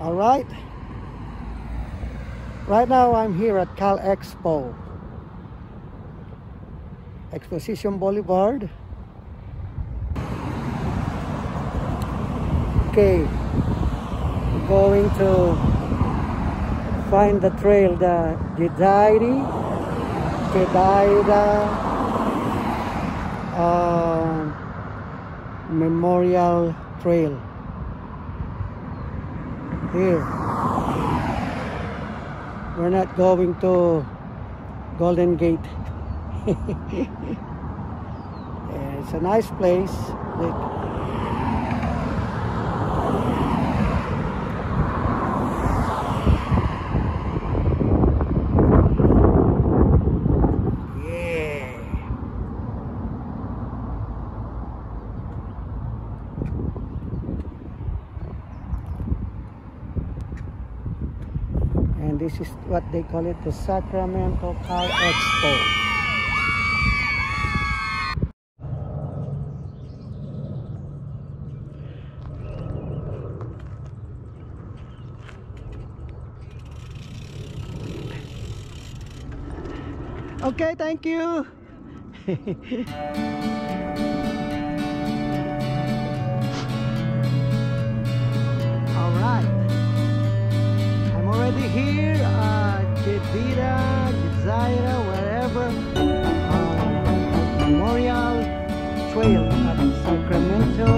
All right. Right now I'm here at Cal Expo. Exposition Boulevard. Okay. Going to find the trail, the Jedida, Jedida uh, Memorial Trail. Here. We're not going to Golden Gate. Yeah, it's a nice place. Look. Yeah. And is what they call it the Sacramento Cal Expo. Okay, thank you. here at Jedida, Jedida, wherever. Uh, Memorial Trail at Sacramento.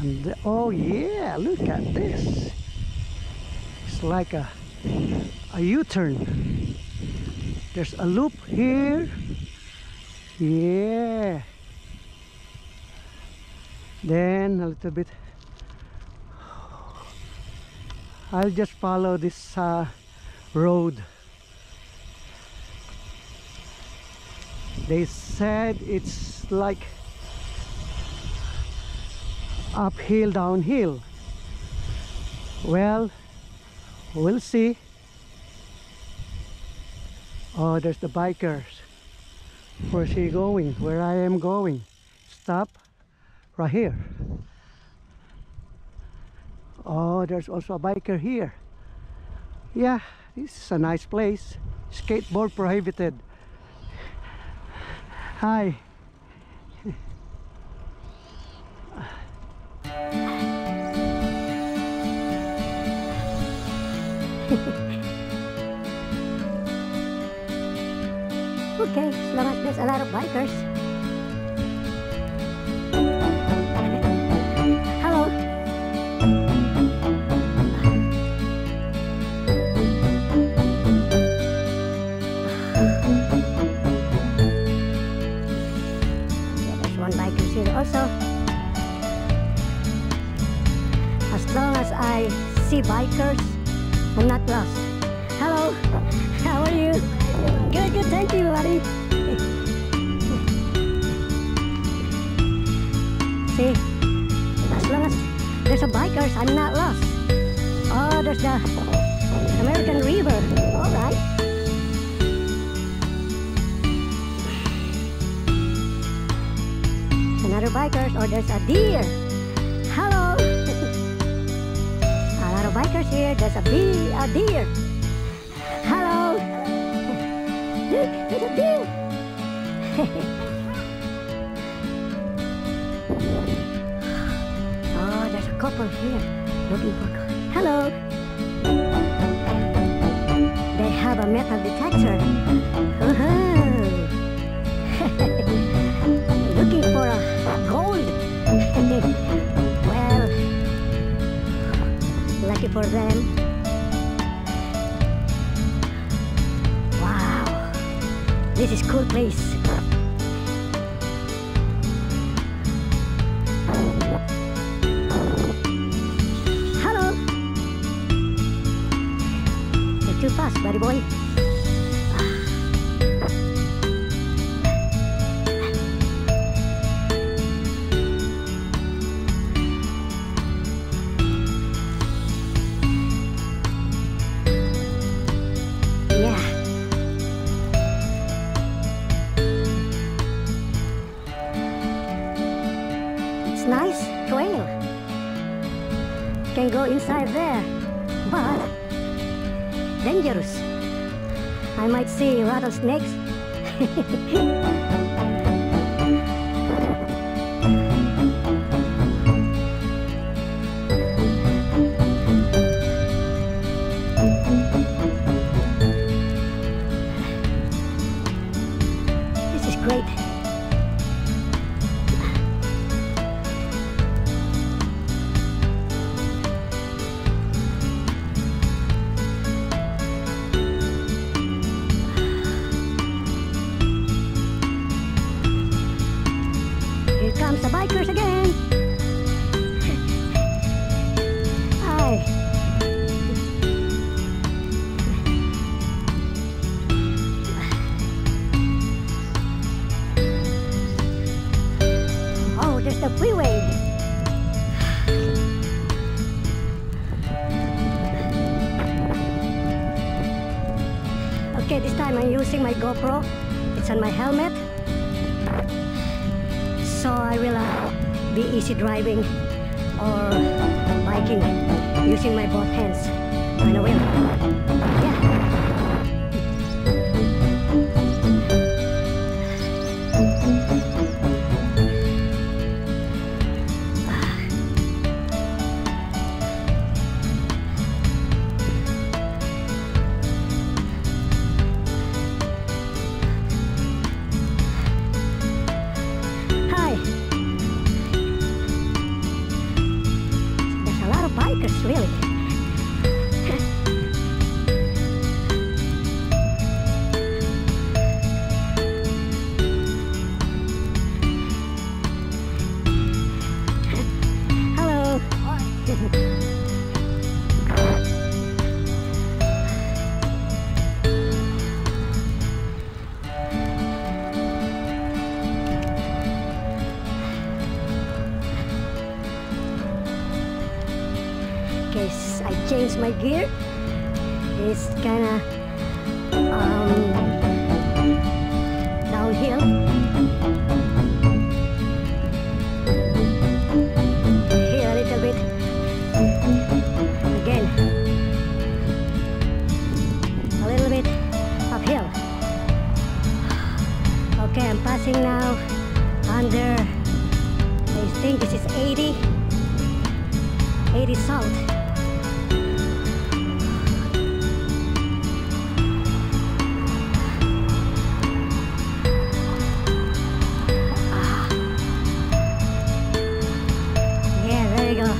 And oh yeah, look at this. It's like a a U-turn. There's a loop here. Yeah. Then a little bit. I'll just follow this uh, road. They said it's like uphill, downhill. Well, we'll see. Oh, there's the bikers. Where's he going? Where I am going? Stop right here. Oh, there's also a biker here. Yeah, this is a nice place. Skateboard prohibited. Hi. Okay, as long as there's a lot of bikers. Also. As long as I see bikers, I'm not lost. Hello, how are you? Good, good, thank you, buddy. See, as long as there's a bikers, I'm not lost. Oh, there's the American River. All right. Another bikers, or there's a deer. Hello. a lot of bikers here. There's a bee, a deer. Hello. There's a deer. Oh, couple here looking for. Hello. They have a metal detector. Woohoo. looking place. Can go inside there, but dangerous. I might see rattlesnakes. using my GoPro. It's on my helmet. So I will uh, be easy driving or biking using my both hands the wheel. Bikers, really. Passing now under, I think this is 80. 80 south. Ah. Yeah, there you go.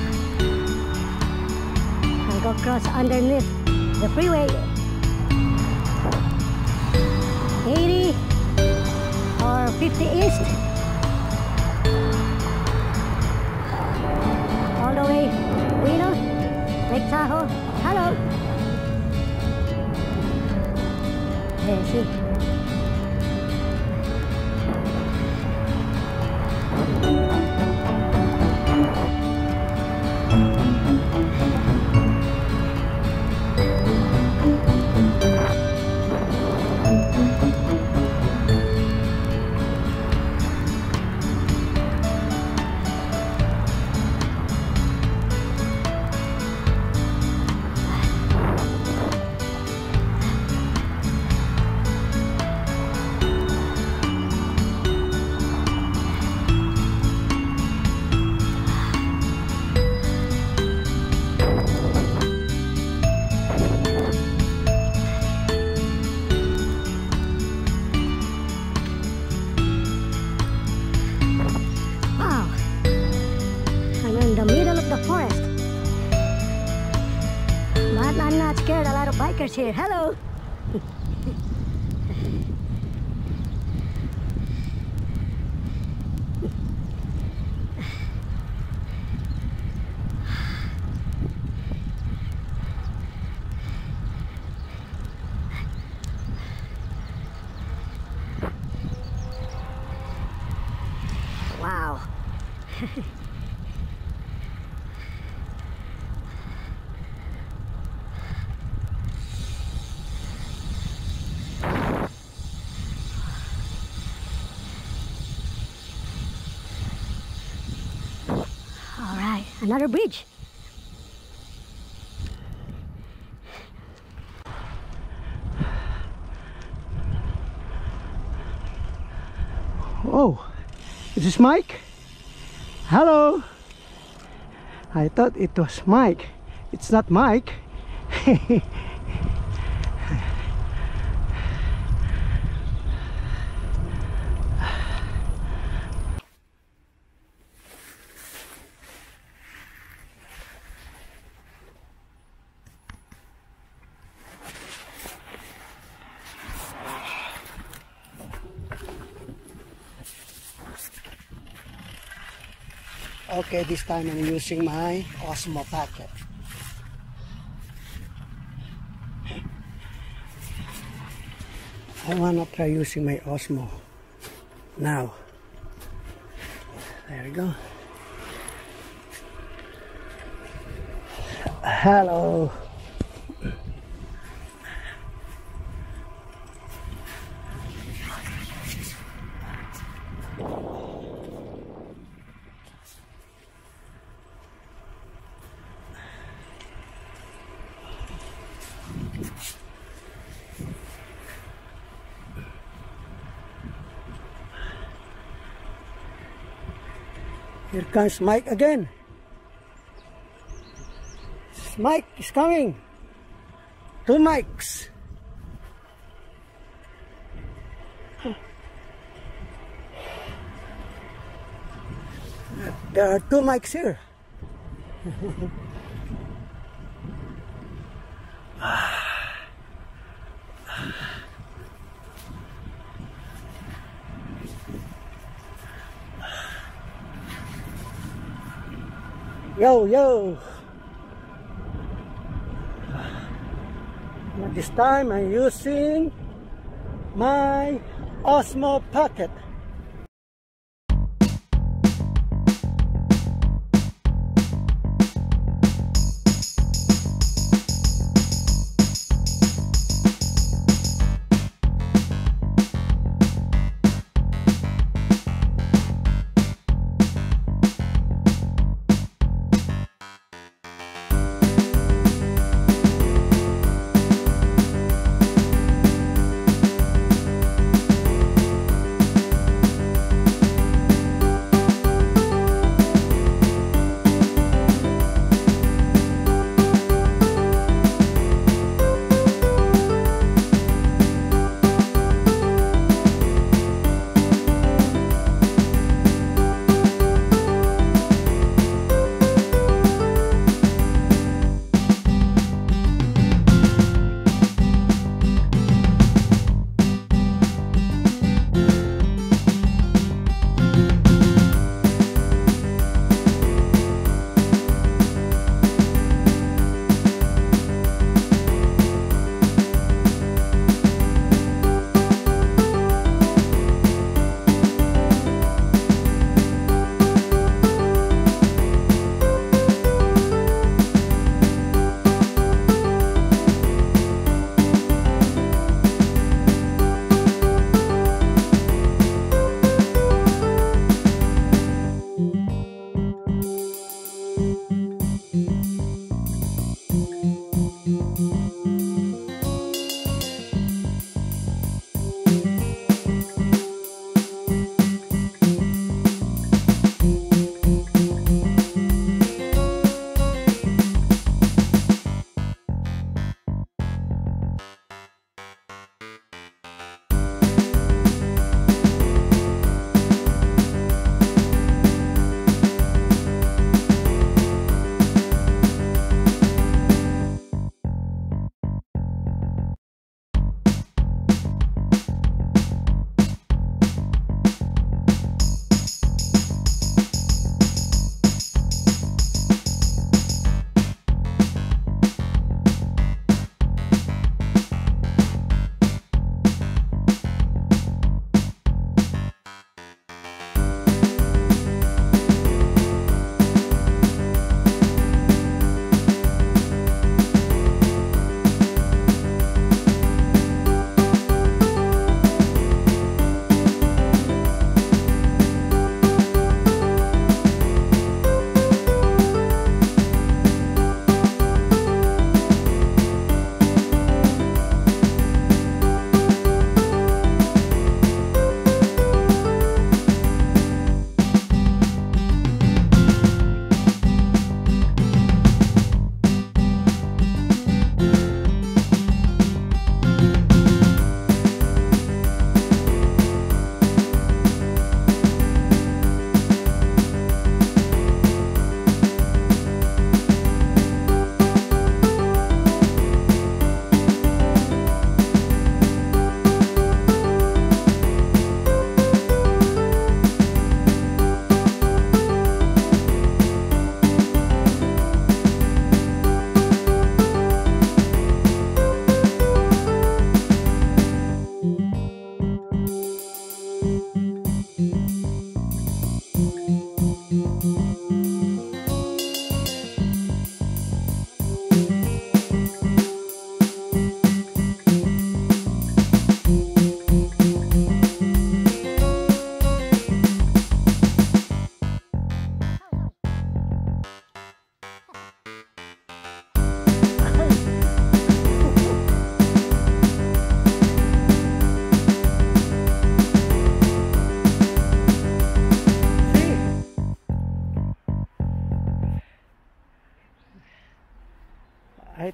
I'll go cross underneath the freeway. 50 east. all the way Reno, Lake Tahoe. Hello. There, see. Hello. Wow. All right, another bridge. Oh, is this Mike? Hello. I thought it was Mike. It's not Mike. Okay, this time I'm using my Osmo Pocket. I wanna try using my Osmo now. There we go. Hello. Here comes Mike again. Mike is coming. Two mics. There are two mics here. Yo, yo. This time I'm using my Osmo Pocket.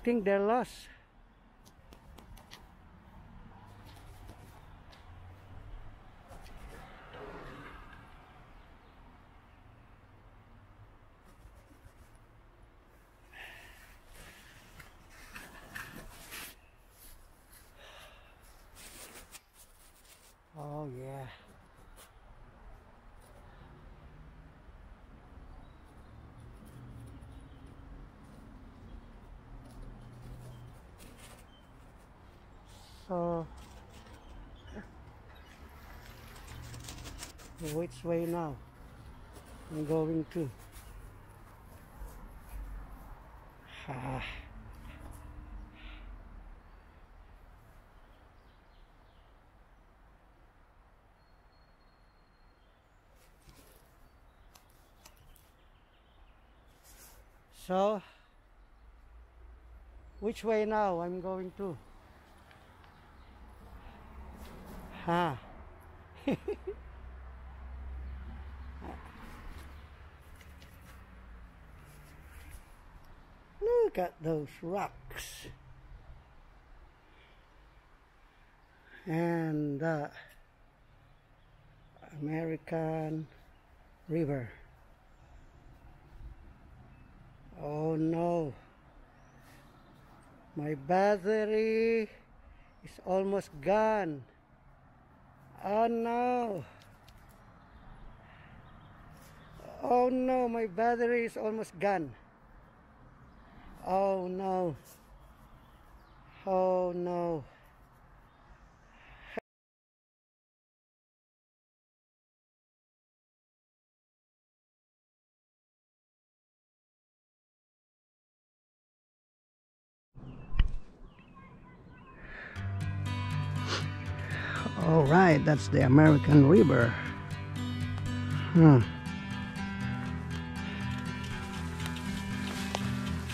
I think they're lost. Oh yeah. So which way now? I'm going to. Ah. So, which way now I'm going to? Ha. Look at those rocks. And the American River. Oh no. My battery is almost gone. Oh no. Oh no, my battery is almost gone. Oh no. Oh no. All right, that's the American River. Huh.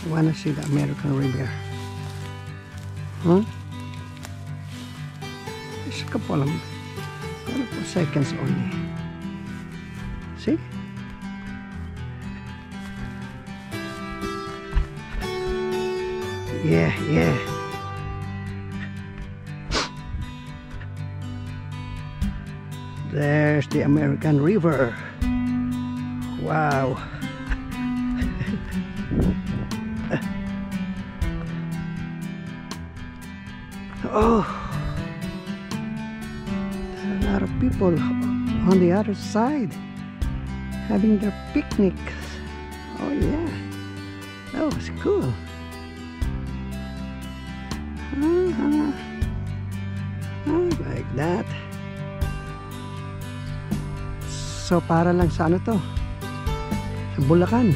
I wanna see the American River. Huh? Just a couple of, couple of seconds only. See? Yeah, yeah. There's the American River. Wow. Oh. There are a lot of people on the other side having their picnics. Oh yeah. That was cool. Uh-huh. I like that. So para lang sa ano to? Sa Bulacan.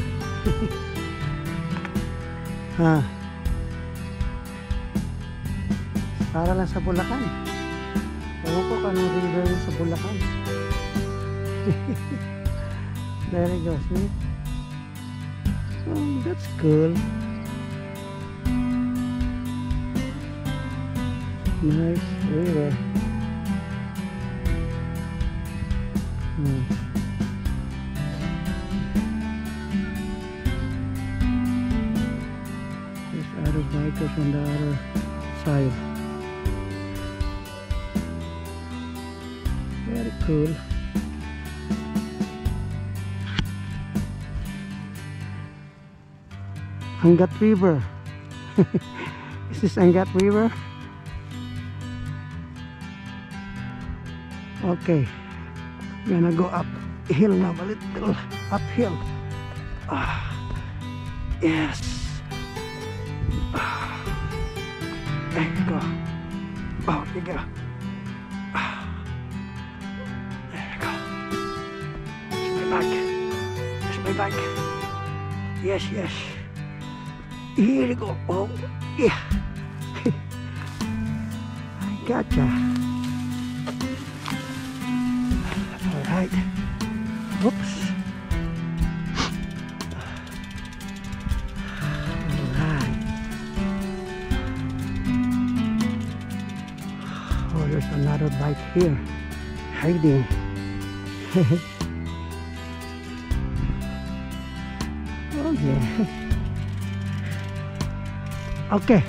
ha. Para lang sa Bulacan. Ewan ko kung river sa Bulacan. there you go, see? Oh, that's cool. Nice river. Hmm. There's other bikers on the other side. Cool. Angat River. Is this Angat River? Okay. Gonna go up hill now, a little uphill. Ah, yes. Ah, there you go. Oh, you go. Bike. Yes, yes. Here you go. Oh, yeah. I gotcha. All right. Oops. All right. Oh, there's another bike here, hiding. yeah. Okay.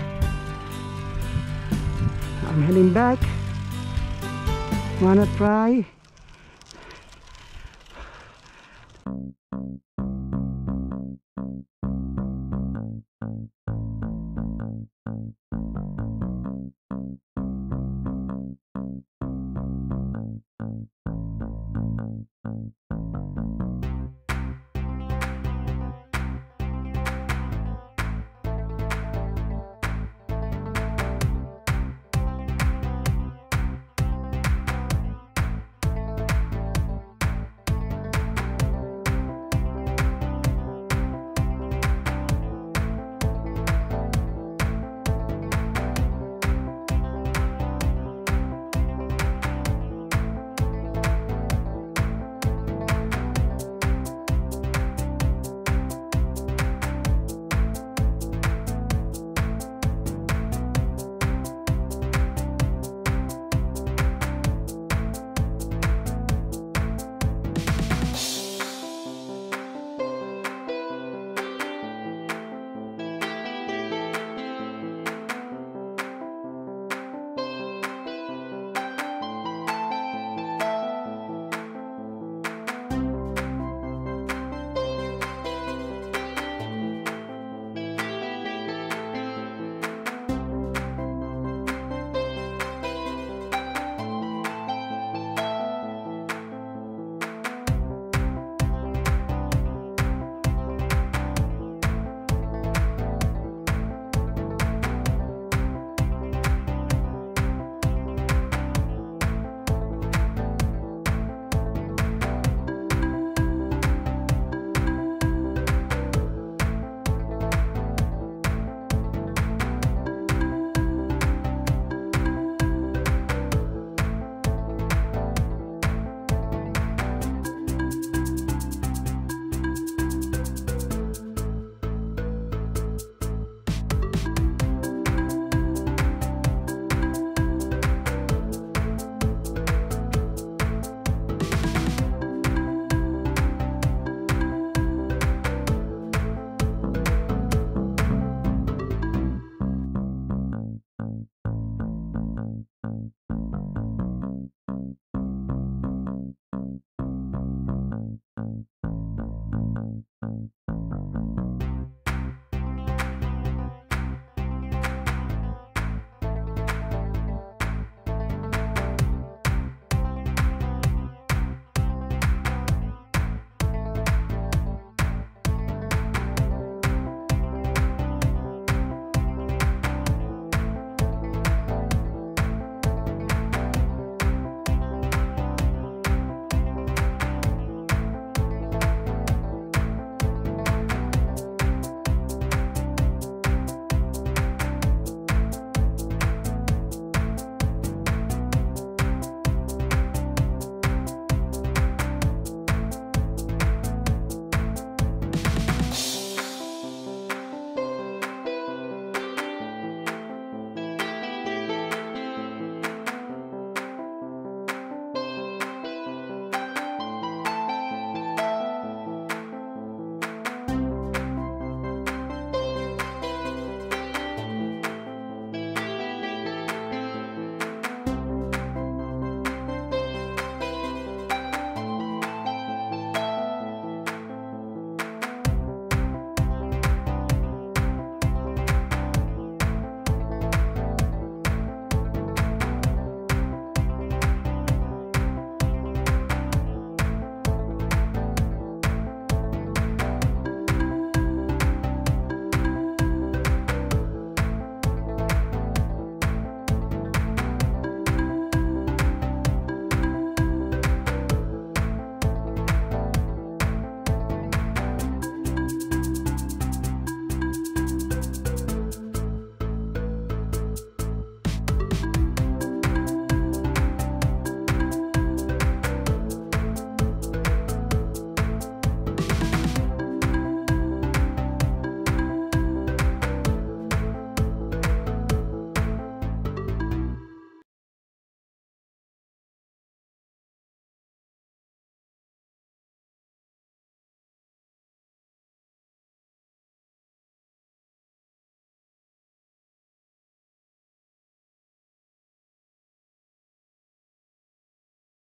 I'm heading back. Wanna try?